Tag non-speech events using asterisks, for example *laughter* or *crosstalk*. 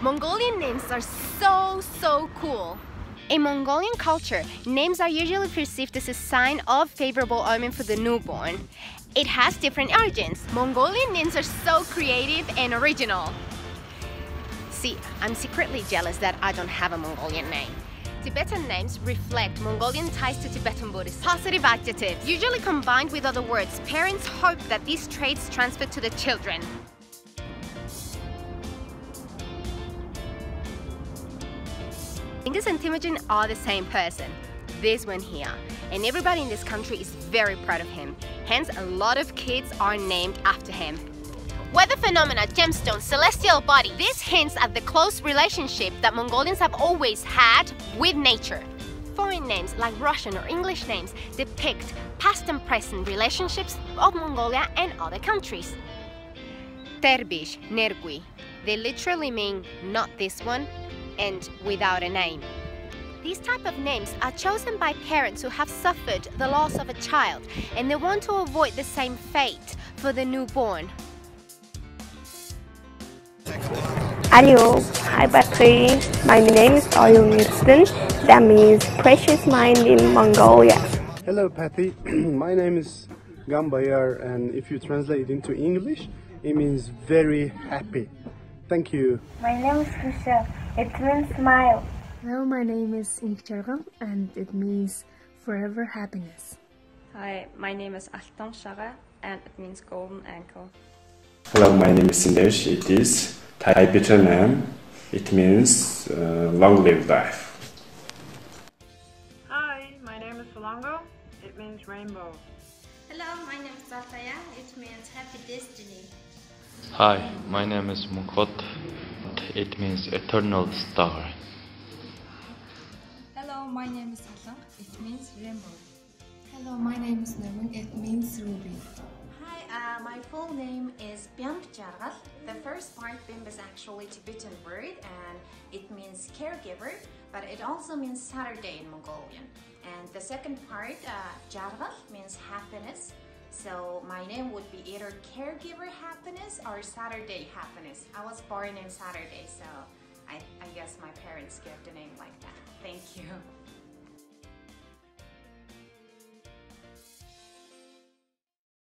Mongolian names are so, so cool. In Mongolian culture, names are usually perceived as a sign of favorable omen for the newborn. It has different origins. Mongolian names are so creative and original. See, I'm secretly jealous that I don't have a Mongolian name. Tibetan names reflect Mongolian ties to Tibetan Buddhists. Positive adjectives, usually combined with other words. Parents hope that these traits transfer to the children. Angus and Temujin are the same person. This one here. And everybody in this country is very proud of him. Hence, a lot of kids are named after him. Weather phenomena, gemstones, celestial body. This hints at the close relationship that Mongolians have always had with nature. Foreign names like Russian or English names depict past and present relationships of Mongolia and other countries. Terbish, Nergui. They literally mean not this one and without a name. These type of names are chosen by parents who have suffered the loss of a child and they want to avoid the same fate for the newborn. Hello, hi Batri. My name is Oyun Nirsten. That means precious mind in Mongolia. Hello, Patty. *clears throat* My name is Gambayar, and if you translate it into English, it means very happy. Thank you. My name is Kusha. It means smile. Hello, my name is Inkchergam and it means forever happiness. Hi, my name is Altan Shara and it means golden ankle. Hello, my name is Sindesh. It is Tibetan name. It means uh, long live life. Hi, my name is Solongo. It means rainbow. Hello, my name is Zataya. It means happy destiny. Hi, my name is Mukot. It means eternal star. Hello, my name is Alang. It means rainbow. Hello, my name is Nermin. It means ruby. Hi, uh, my full name is Bimp Jargal. The first part Bimp is actually Tibetan word and it means caregiver, but it also means Saturday in Mongolian. And the second part, uh, Jargal, means happiness. So my name would be either caregiver happiness or Saturday happiness. I was born in Saturday, so I, I guess my parents gave the name like that. Thank you.